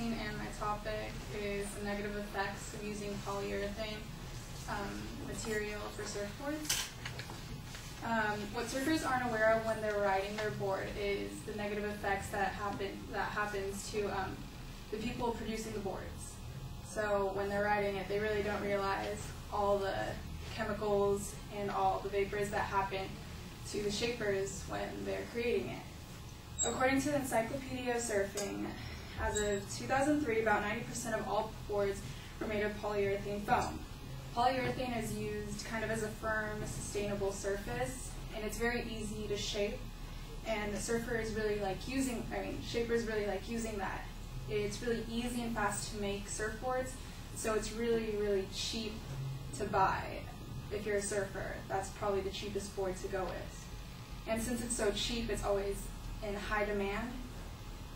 And my topic is the negative effects of using polyurethane um, material for surfboards. Um, what surfers aren't aware of when they're riding their board is the negative effects that happen that happens to um, the people producing the boards. So when they're riding it, they really don't realize all the chemicals and all the vapors that happen to the shapers when they're creating it. According to the Encyclopedia of Surfing, as of 2003, about 90% of all boards were made of polyurethane foam. Polyurethane is used kind of as a firm, sustainable surface, and it's very easy to shape. And the surfers really like using, I mean, shapers really like using that. It's really easy and fast to make surfboards, so it's really, really cheap to buy if you're a surfer. That's probably the cheapest board to go with. And since it's so cheap, it's always in high demand.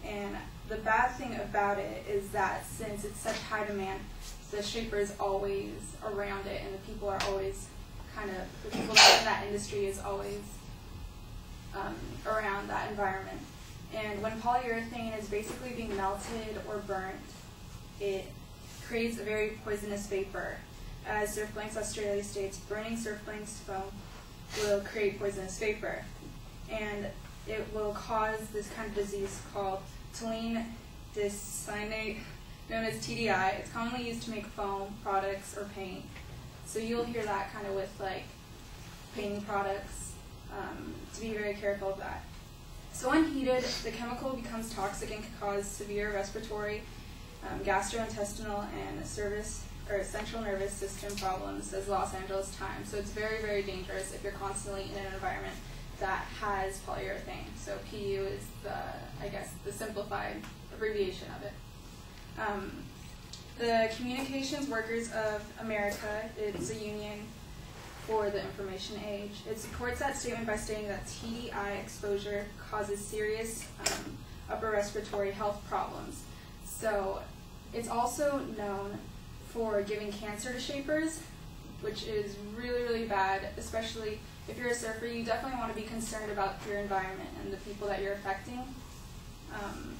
And the bad thing about it is that since it's such high demand, the shaper is always around it, and the people are always kind of the people that in that industry is always um, around that environment. And when polyurethane is basically being melted or burnt, it creates a very poisonous vapor. As Surfblanks Australia states, burning Surfblanks foam will create poisonous vapor. And it will cause this kind of disease called toluene dicyanate, known as TDI. It's commonly used to make foam products or paint. So you'll hear that kind of with like painting products, um, to be very careful of that. So unheated, the chemical becomes toxic and can cause severe respiratory, um, gastrointestinal, and service or central nervous system problems, says Los Angeles Times. So it's very, very dangerous if you're constantly in an environment that has polyurethane. So PU is the, I guess, the simplified abbreviation of it. Um, the Communications Workers of America, it's a union for the information age. It supports that statement by stating that TDI exposure causes serious um, upper respiratory health problems. So it's also known for giving cancer to shapers, which is really, really bad, especially if you're a surfer, you definitely want to be concerned about your environment and the people that you're affecting. Um,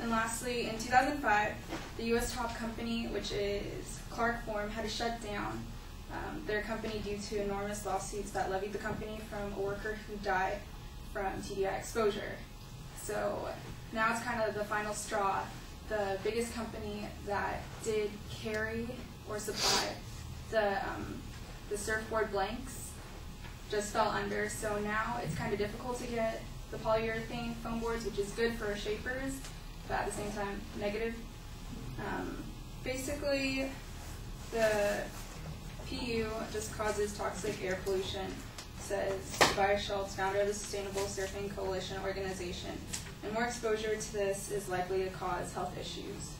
and lastly, in 2005, the U.S. top company, which is Clark Foam, had to shut down um, their company due to enormous lawsuits that levied the company from a worker who died from TDI exposure. So now it's kind of the final straw. The biggest company that did carry or supply the, um, the surfboard blanks just fell under. So now it's kind of difficult to get the polyurethane foam boards, which is good for shapers, but at the same time negative. Um, basically, the PU just causes toxic air pollution, says Tobias Schultz, founder of the Sustainable Surfing Coalition organization. And more exposure to this is likely to cause health issues.